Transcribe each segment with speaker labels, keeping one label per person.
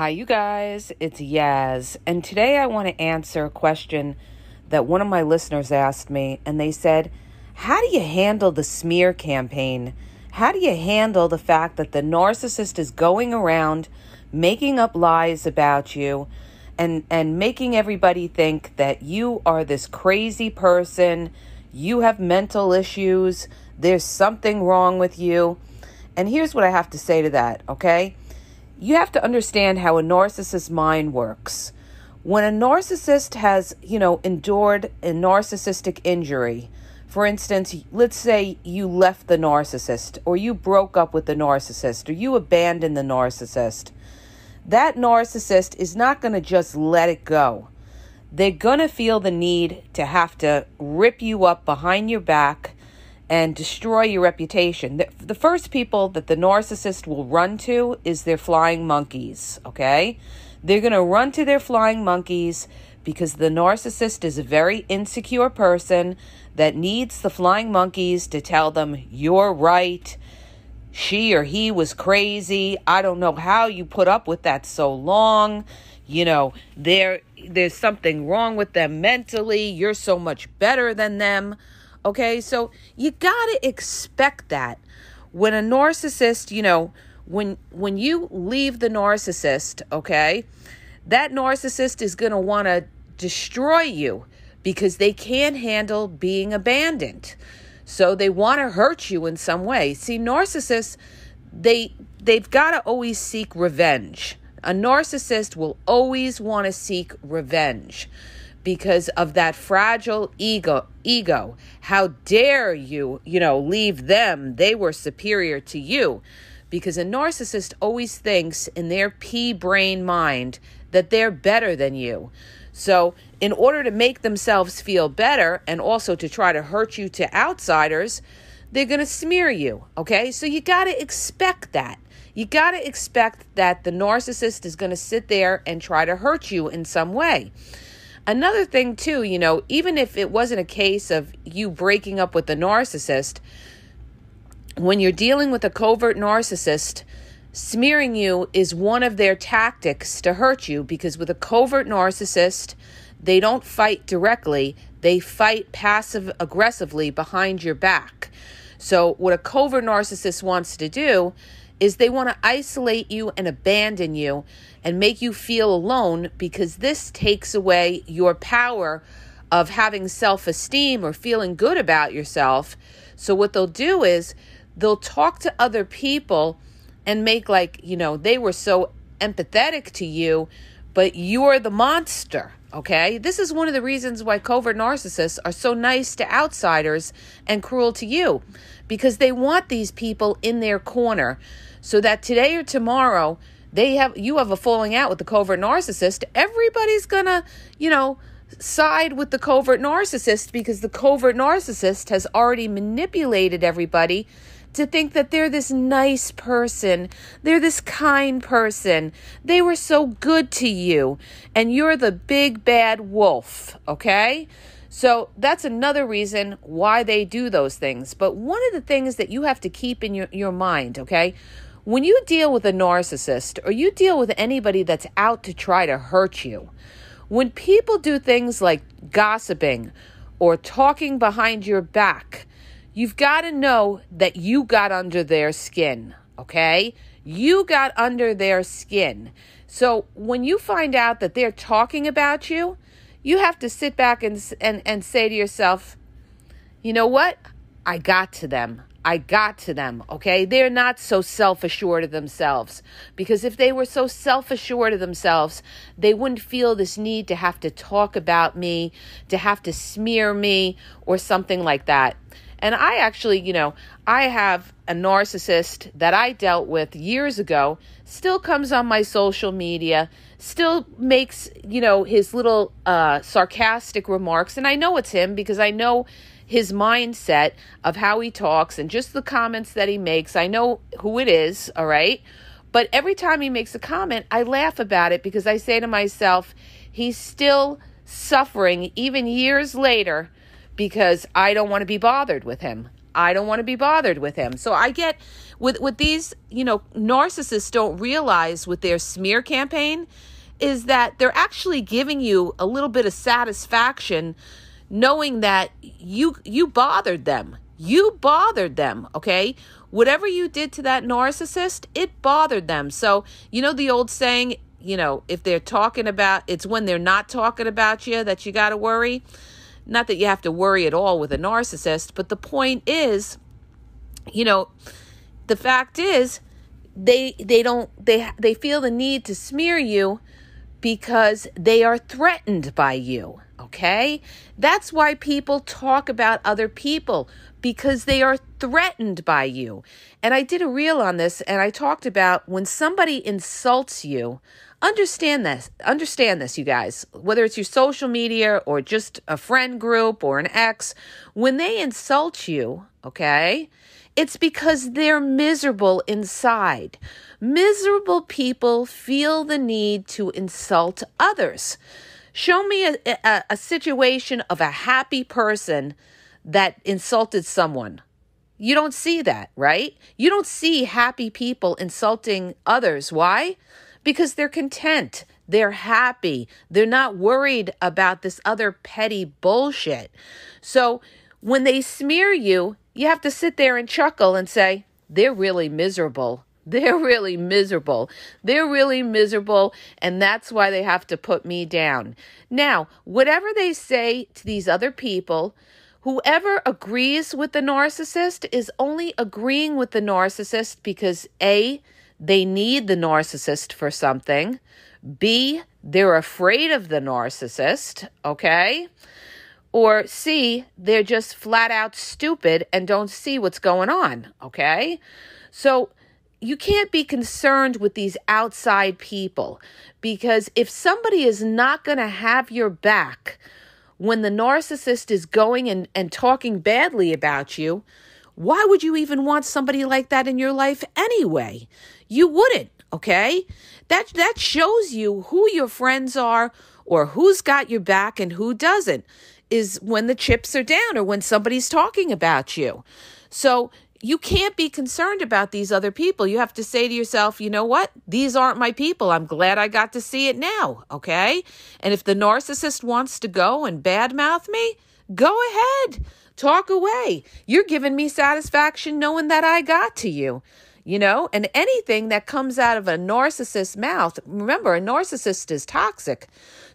Speaker 1: Hi, you guys. It's Yaz. And today I want to answer a question that one of my listeners asked me. And they said, How do you handle the smear campaign? How do you handle the fact that the narcissist is going around making up lies about you and, and making everybody think that you are this crazy person? You have mental issues. There's something wrong with you. And here's what I have to say to that, okay? You have to understand how a narcissist's mind works. When a narcissist has, you know, endured a narcissistic injury, for instance, let's say you left the narcissist, or you broke up with the narcissist, or you abandoned the narcissist, that narcissist is not going to just let it go. They're going to feel the need to have to rip you up behind your back and destroy your reputation. The, the first people that the narcissist will run to is their flying monkeys, okay? They're going to run to their flying monkeys because the narcissist is a very insecure person that needs the flying monkeys to tell them, you're right. She or he was crazy. I don't know how you put up with that so long. You know, there there's something wrong with them mentally. You're so much better than them. Okay, so you gotta expect that when a narcissist, you know, when when you leave the narcissist, okay, that narcissist is gonna want to destroy you because they can't handle being abandoned. So they want to hurt you in some way. See, narcissists, they they've got to always seek revenge. A narcissist will always want to seek revenge because of that fragile ego ego. How dare you you know leave them? They were superior to you. Because a narcissist always thinks in their pea brain mind that they're better than you. So in order to make themselves feel better and also to try to hurt you to outsiders they're going to smear you okay? So you got to expect that. You got to expect that the narcissist is going to sit there and try to hurt you in some way Another thing, too, you know, even if it wasn't a case of you breaking up with the narcissist, when you're dealing with a covert narcissist, smearing you is one of their tactics to hurt you because with a covert narcissist, they don't fight directly, they fight passive aggressively behind your back. So, what a covert narcissist wants to do is they want to isolate you and abandon you and make you feel alone because this takes away your power of having self esteem or feeling good about yourself. So, what they'll do is they'll talk to other people and make like, you know, they were so empathetic to you, but you're the monster. Okay, this is one of the reasons why covert narcissists are so nice to outsiders and cruel to you because they want these people in their corner so that today or tomorrow they have you have a falling out with the covert narcissist everybody's gonna you know side with the covert narcissist because the covert narcissist has already manipulated everybody to think that they're this nice person, they're this kind person, they were so good to you, and you're the big bad wolf, okay? So that's another reason why they do those things. But one of the things that you have to keep in your, your mind, okay? When you deal with a narcissist or you deal with anybody that's out to try to hurt you, when people do things like gossiping or talking behind your back, you've got to know that you got under their skin, okay? You got under their skin. So when you find out that they're talking about you, you have to sit back and, and, and say to yourself, you know what? I got to them. I got to them, okay? They're not so self assured of themselves. Because if they were so self assured of themselves, they wouldn't feel this need to have to talk about me, to have to smear me, or something like that. And I actually, you know, I have a narcissist that I dealt with years ago, still comes on my social media, still makes, you know, his little uh, sarcastic remarks. And I know it's him because I know his mindset of how he talks and just the comments that he makes. I know who it is, all right? But every time he makes a comment, I laugh about it because I say to myself, he's still suffering even years later because I don't want to be bothered with him. I don't want to be bothered with him. So I get with with these, you know, narcissists don't realize with their smear campaign is that they're actually giving you a little bit of satisfaction knowing that you you bothered them. You bothered them, okay? Whatever you did to that narcissist, it bothered them. So, you know the old saying, you know, if they're talking about it's when they're not talking about you that you got to worry. Not that you have to worry at all with a narcissist, but the point is, you know, the fact is they they don't they they feel the need to smear you because they are threatened by you. Okay? That's why people talk about other people because they are threatened by you. And I did a reel on this and I talked about when somebody insults you, understand this. Understand this, you guys. Whether it's your social media or just a friend group or an ex, when they insult you, okay? It's because they're miserable inside. Miserable people feel the need to insult others. Show me a, a, a situation of a happy person that insulted someone. You don't see that, right? You don't see happy people insulting others. Why? Because they're content. They're happy. They're not worried about this other petty bullshit. So when they smear you, you have to sit there and chuckle and say, they're really miserable. They're really miserable. They're really miserable, and that's why they have to put me down. Now, whatever they say to these other people, whoever agrees with the narcissist is only agreeing with the narcissist because A, they need the narcissist for something, B, they're afraid of the narcissist, okay? Or C, they're just flat out stupid and don't see what's going on, okay? So, you can't be concerned with these outside people because if somebody is not going to have your back when the narcissist is going and, and talking badly about you, why would you even want somebody like that in your life anyway? You wouldn't, okay? That that shows you who your friends are or who's got your back and who doesn't is when the chips are down or when somebody's talking about you. So you can't be concerned about these other people. You have to say to yourself, you know what? These aren't my people. I'm glad I got to see it now. Okay. And if the narcissist wants to go and badmouth me, go ahead. Talk away. You're giving me satisfaction knowing that I got to you you know and anything that comes out of a narcissist's mouth remember a narcissist is toxic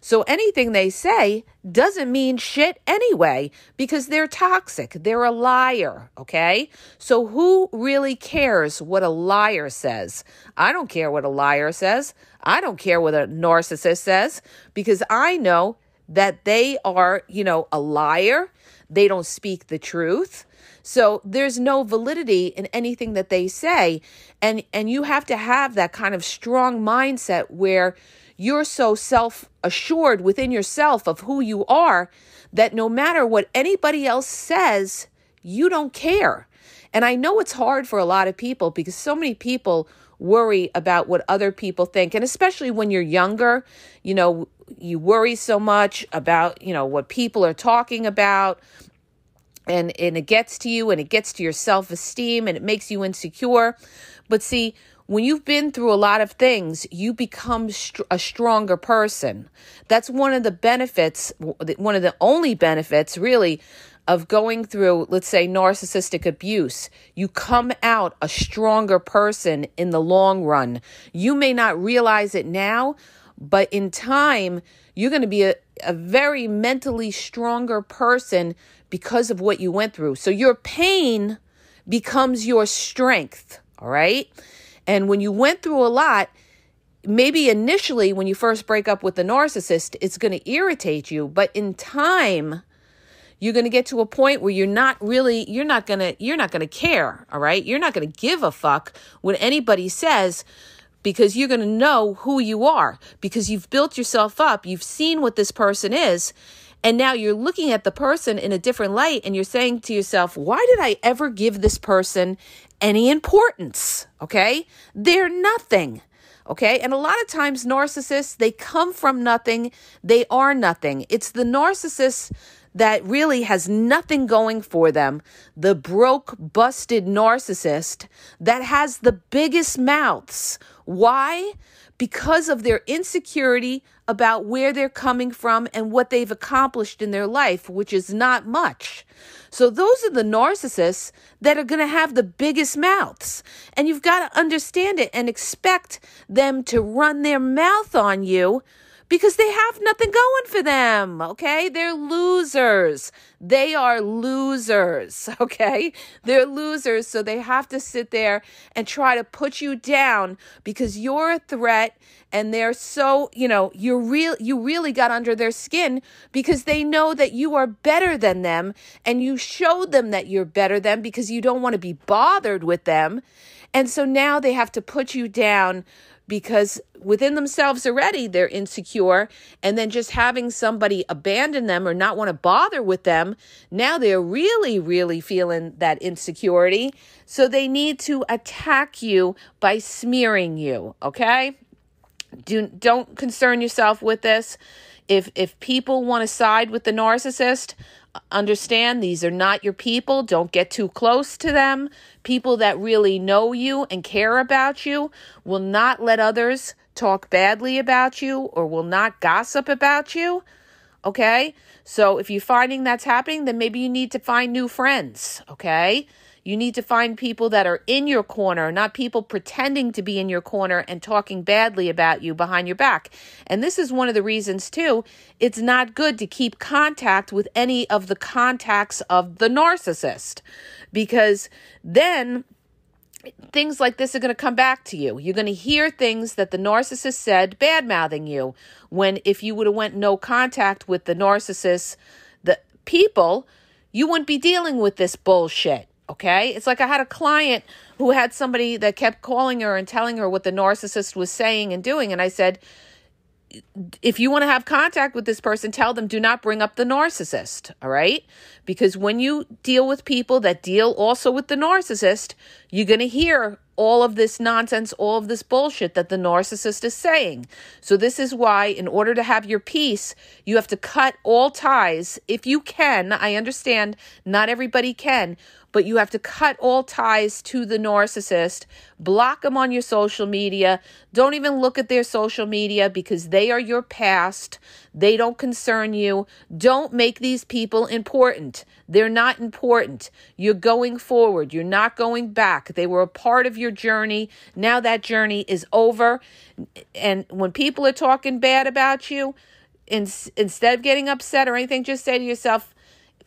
Speaker 1: so anything they say doesn't mean shit anyway because they're toxic. They're a liar okay? So who really cares what a liar says? I don't care what a liar says. I don't care what a narcissist says because i know that they are you know a liar. They don't speak the truth. So there's no validity in anything that they say. And and you have to have that kind of strong mindset where you're so self assured within yourself of who you are that no matter what anybody else says, you don't care. And I know it's hard for a lot of people because so many people worry about what other people think. And especially when you're younger, you know, you worry so much about, you know, what people are talking about, and and it gets to you and it gets to your self-esteem and it makes you insecure but see when you've been through a lot of things you become str- a stronger person that's one of the benefits one of the only benefits really of going through let's say narcissistic abuse you come out a stronger person in the long run you may not realize it now but in time you're going to be a, a very mentally stronger person because of what you went through. So your pain becomes your strength, all right? And when you went through a lot, maybe initially when you first break up with the narcissist, it's going to irritate you, but in time, you're going to get to a point where you're not really you're not going to you're not going to care, all right? You're not going to give a fuck what anybody says because you're going to know who you are because you've built yourself up, you've seen what this person is, and now you're looking at the person in a different light and you're saying to yourself, why did I ever give this person any importance? Okay. They're nothing. Okay. And a lot of times, narcissists, they come from nothing. They are nothing. It's the narcissist that really has nothing going for them, the broke, busted narcissist that has the biggest mouths. Why? Because of their insecurity about where they're coming from and what they've accomplished in their life, which is not much. So, those are the narcissists that are going to have the biggest mouths. And you've got to understand it and expect them to run their mouth on you because they have nothing going for them. Okay. They're losers. They are losers. Okay. They're losers. So they have to sit there and try to put you down because you're a threat and they're so, you know, you real you really got under their skin because they know that you are better than them and you showed them that you're better than because you don't want to be bothered with them. And so now they have to put you down because within themselves already they're insecure. And then just having somebody abandon them or not want to bother with them now they're really really feeling that insecurity. So they need to attack you by smearing you okay? Do don't concern yourself with this. If if people want to side with the narcissist understand these are not your people. Don't get too close to them. People that really know you and care about you will not let others talk badly about you or will not gossip about you. Okay? So if you're finding that's happening, then maybe you need to find new friends. Okay? You need to find people that are in your corner, not people pretending to be in your corner and talking badly about you behind your back. And this is one of the reasons, too, it's not good to keep contact with any of the contacts of the narcissist because then things like this are going to come back to you. You're going to hear things that the narcissist said bad mouthing you when if you would have went no contact with the narcissist, the people, you wouldn't be dealing with this bullshit. Okay. It's like I had a client who had somebody that kept calling her and telling her what the narcissist was saying and doing. And I said, if you want to have contact with this person, tell them do not bring up the narcissist. All right. Because when you deal with people that deal also with the narcissist, you're going to hear all of this nonsense, all of this bullshit that the narcissist is saying. So, this is why, in order to have your peace, you have to cut all ties. If you can, I understand not everybody can, but you have to cut all ties to the narcissist, block them on your social media. Don't even look at their social media because they are your past. They don't concern you. Don't make these people important. They're not important. You're going forward. You're not going back. They were a part of your journey. Now that journey is over. And when people are talking bad about you, in, instead of getting upset or anything, just say to yourself,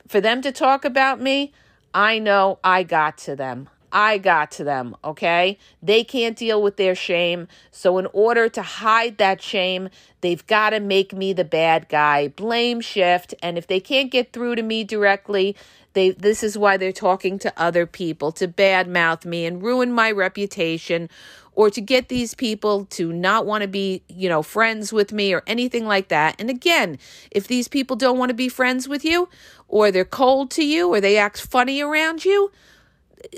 Speaker 1: for them to talk about me, I know I got to them. I got to them, okay? They can't deal with their shame. So, in order to hide that shame, they've got to make me the bad guy, blame shift. And if they can't get through to me directly, they this is why they're talking to other people to badmouth me and ruin my reputation or to get these people to not want to be, you know, friends with me or anything like that. And again, if these people don't want to be friends with you or they're cold to you or they act funny around you,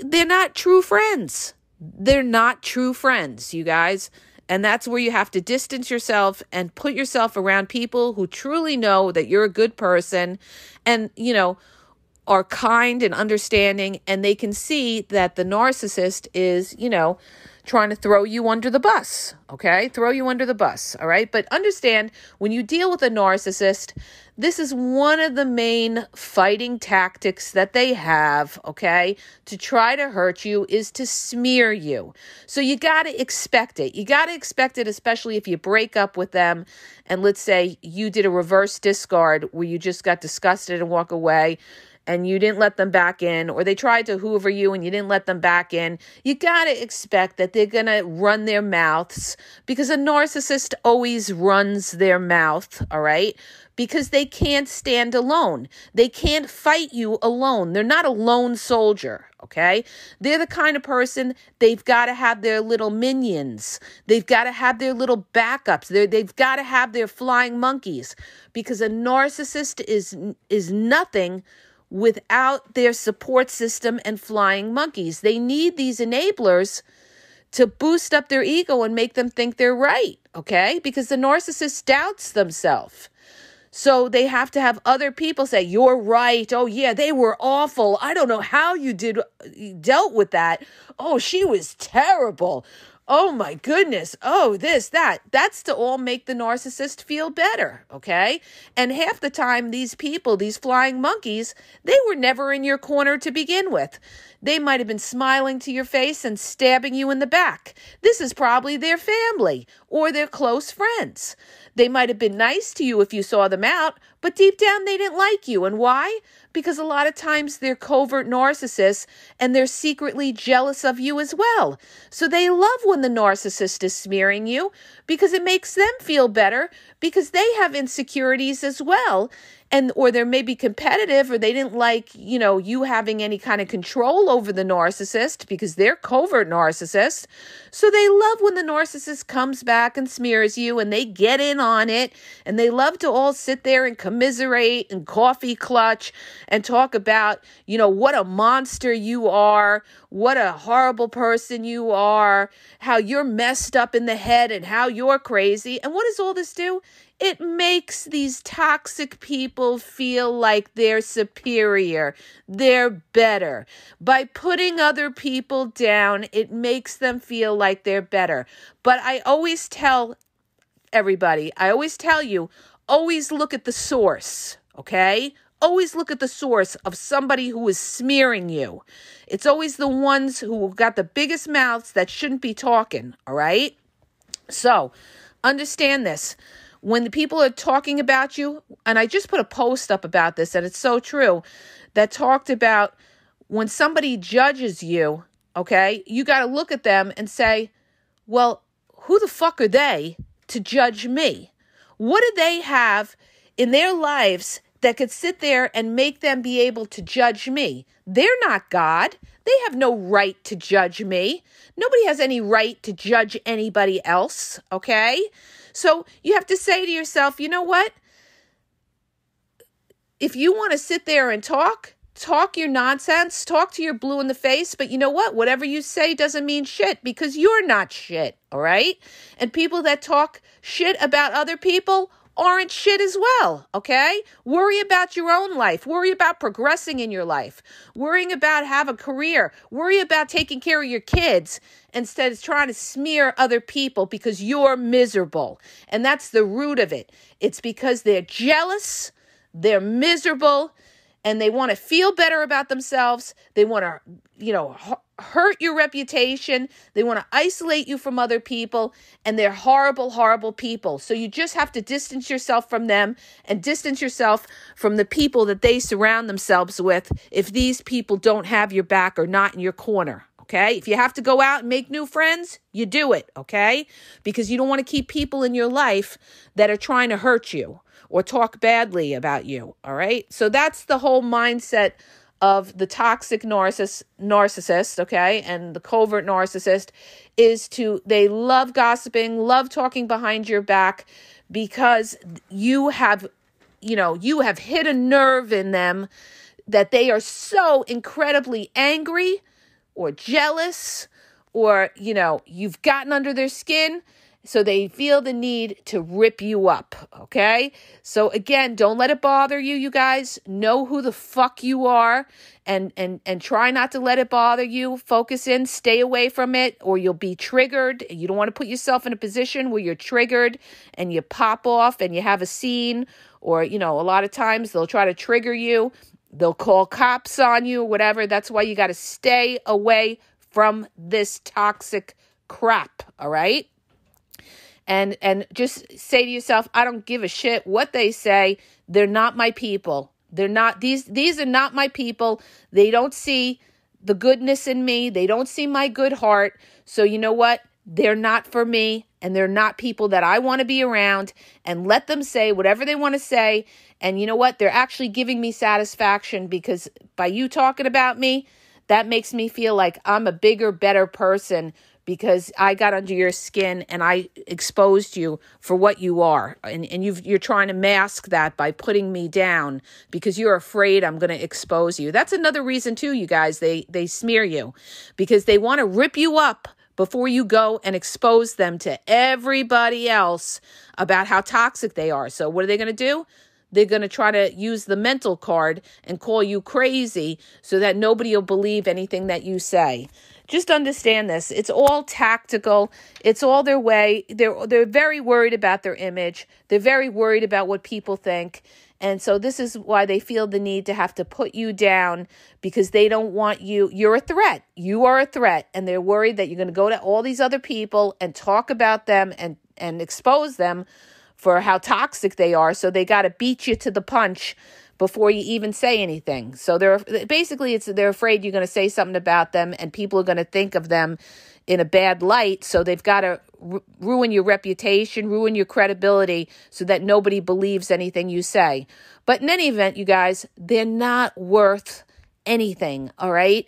Speaker 1: they're not true friends. They're not true friends, you guys. And that's where you have to distance yourself and put yourself around people who truly know that you're a good person and, you know, are kind and understanding and they can see that the narcissist is, you know, trying to throw you under the bus, okay? Throw you under the bus, all right? But understand when you deal with a narcissist, this is one of the main fighting tactics that they have, okay? To try to hurt you is to smear you. So you got to expect it. You got to expect it, especially if you break up with them and let's say you did a reverse discard where you just got disgusted and walk away and you didn't let them back in, or they tried to hoover you and you didn't let them back in, you got to expect that they're going to run their mouths because a narcissist always runs their mouth, all right? Because they can't stand alone. They can't fight you alone. They're not a lone soldier, okay? They're the kind of person they've got to have their little minions. They've got to have their little backups. they they've got to have their flying monkeys because a narcissist is is nothing without their support system and flying monkeys. They need these enablers to boost up their ego and make them think they're right, okay? Because the narcissist doubts themselves. So they have to have other people say, You're right. Oh, yeah, they were awful. I don't know how you did uh, dealt with that. Oh, she was terrible. Oh my goodness. Oh, this, that. That's to all make the narcissist feel better. Okay. And half the time, these people, these flying monkeys, they were never in your corner to begin with. They might have been smiling to your face and stabbing you in the back. This is probably their family or their close friends. They might have been nice to you if you saw them out, but deep down they didn't like you. And why? Because a lot of times they're covert narcissists and they're secretly jealous of you as well. So they love when the narcissist is smearing you because it makes them feel better because they have insecurities as well and or they're maybe competitive or they didn't like you know you having any kind of control over the narcissist because they're covert narcissists. So they love when the narcissist comes back and smears you and they get in on it. And they love to all sit there and commiserate and coffee clutch and talk about you know what a monster you are what a horrible person you are how you're messed up in the head and how you're crazy. And what does all this do it makes these toxic people feel like they're superior, they're better. By putting other people down, it makes them feel like they're better. But I always tell everybody, I always tell you, always look at the source, okay? Always look at the source of somebody who is smearing you. It's always the ones who got the biggest mouths that shouldn't be talking, all right? So, understand this when the people are talking about you, and I just put a post up about this, and it's so true, that talked about when somebody judges you, okay, you got to look at them and say, well, who the fuck are they to judge me? What do they have in their lives that could sit there and make them be able to judge me? They're not God. They have no right to judge me. Nobody has any right to judge anybody else, okay? So you have to say to yourself, you know what? If you want to sit there and talk, talk your nonsense, talk to your blue in the face, but you know what? Whatever you say doesn't mean shit because you're not shit, all right? And people that talk shit about other people aren't shit as well, okay? Worry about your own life. Worry about progressing in your life. Worrying about have a career. Worry about taking care of your kids instead of trying to smear other people because you're miserable. And that's the root of it. It's because they're jealous, they're miserable, and they want to feel better about themselves. They want to, you know, hurt your reputation. They want to isolate you from other people, and they're horrible, horrible people. So you just have to distance yourself from them and distance yourself from the people that they surround themselves with if these people don't have your back or not in your corner. Okay. If you have to go out and make new friends, you do it. Okay. Because you don't want to keep people in your life that are trying to hurt you or talk badly about you. All right. So that's the whole mindset of the toxic narciss- narcissist, okay, and the covert narcissist is to they love gossiping, love talking behind your back because you have you know, you have hit a nerve in them that they are so incredibly angry or jealous or you know, you've gotten under their skin so they feel the need to rip you up, okay? So again, don't let it bother you, you guys. Know who the fuck you are and and and try not to let it bother you. Focus in, stay away from it or you'll be triggered. You don't want to put yourself in a position where you're triggered and you pop off and you have a scene or you know, a lot of times they'll try to trigger you. They'll call cops on you, whatever. That's why you got to stay away from this toxic crap, all right? And and just say to yourself i don't give a shit what they say. They're not my people. They're not these these are not my people. They don't see the goodness in me. They don't see my good heart. So you know what? They're not for me and they're not people that I want to be around. And let them say whatever they want to say. And you know what? They're actually giving me satisfaction because by you talking about me that makes me feel like I'm a bigger better person because I got under your skin and I exposed you for what you are. And, and you you're trying to mask that by putting me down because you're afraid I'm going to expose you. That's another reason, too, you guys. They, they smear you because they want to rip you up before you go and expose them to everybody else about how toxic they are. So, what are they going to do? they're going to try to use the mental card and call you crazy so that nobody will believe anything that you say. Just understand this. It's all tactical. It's all their way. They're they're very worried about their image. They're very worried about what people think. And so this is why they feel the need to have to put you down because they don't want you. You're a threat. You are a threat. And they're worried that you're going to go to all these other people and talk about them and, and expose them for how toxic they are. So they got to beat you to the punch before you even say anything. So they're basically it's they're afraid you're going to say something about them and people are going to think of them in a bad light. So they've got to ru- ruin your reputation, ruin your credibility so that nobody believes anything you say. But in any event, you guys, they're not worth anything, all right?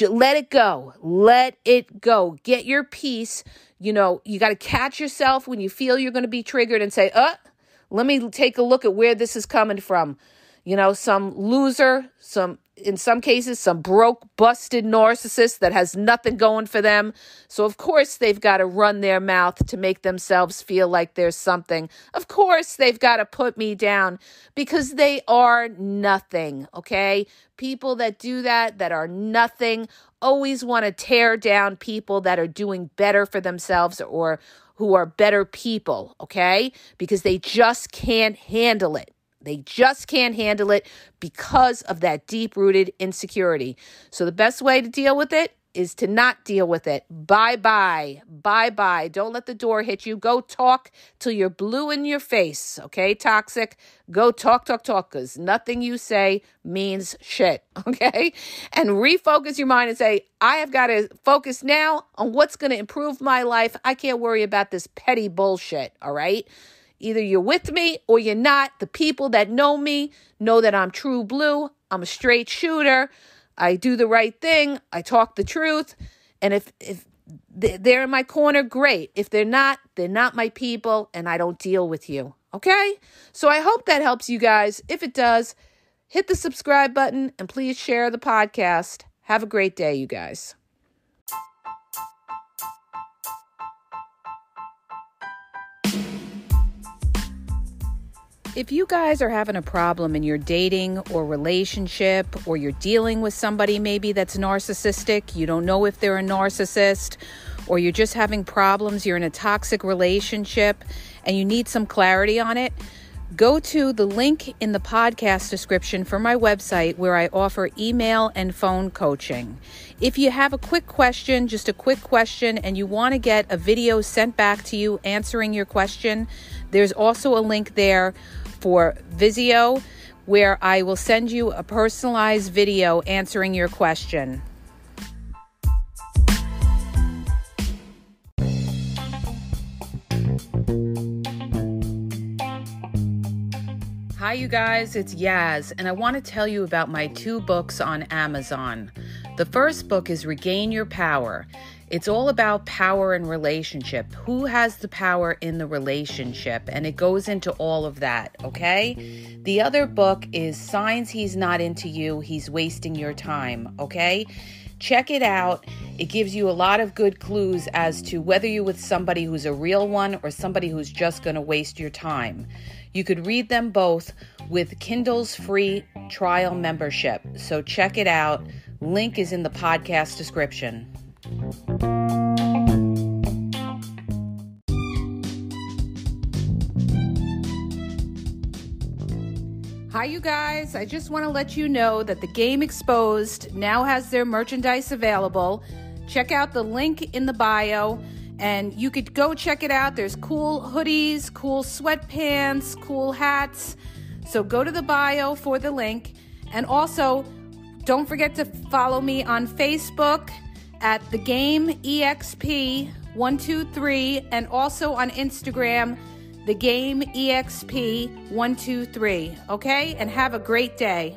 Speaker 1: let it go. Let it go. Get your peace. You know, you got to catch yourself when you feel you're going to be triggered and say, uh, let me take a look at where this is coming from. You know, some loser, some in some cases, some broke, busted narcissist that has nothing going for them. So, of course, they've got to run their mouth to make themselves feel like there's something. Of course, they've got to put me down because they are nothing, okay? People that do that, that are nothing, always want to tear down people that are doing better for themselves or who are better people, okay? Because they just can't handle it. They just can't handle it because of that deep rooted insecurity. So, the best way to deal with it is to not deal with it. Bye bye. Bye bye. Don't let the door hit you. Go talk till you're blue in your face. Okay, toxic? Go talk, talk, talk, because nothing you say means shit. Okay? And refocus your mind and say, I have got to focus now on what's going to improve my life. I can't worry about this petty bullshit. All right? Either you're with me or you're not. The people that know me know that I'm true blue. I'm a straight shooter. I do the right thing. I talk the truth. And if if they're in my corner, great. If they're not, they're not my people and I don't deal with you. Okay? So I hope that helps you guys. If it does, hit the subscribe button and please share the podcast. Have a great day, you guys. If you guys are having a problem in your dating or relationship, or you're dealing with somebody maybe that's narcissistic, you don't know if they're a narcissist, or you're just having problems, you're in a toxic relationship, and you need some clarity on it, go to the link in the podcast description for my website where I offer email and phone coaching. If you have a quick question, just a quick question, and you want to get a video sent back to you answering your question, there's also a link there for Vizio, where I will send you a personalized video answering your question. Hi, you guys, it's Yaz, and I want to tell you about my two books on Amazon. The first book is Regain Your Power. It's all about power and relationship. Who has the power in the relationship? And it goes into all of that, okay? The other book is Signs He's Not Into You, He's Wasting Your Time, okay? Check it out. It gives you a lot of good clues as to whether you're with somebody who's a real one or somebody who's just going to waste your time. You could read them both with Kindle's free trial membership. So check it out. Link is in the podcast description. Hi, you guys. I just want to let you know that the Game Exposed now has their merchandise available. Check out the link in the bio and you could go check it out. There's cool hoodies, cool sweatpants, cool hats. So go to the bio for the link. And also, don't forget to follow me on Facebook at the game exp123 and also on Instagram the game exp123 okay? And have a great day.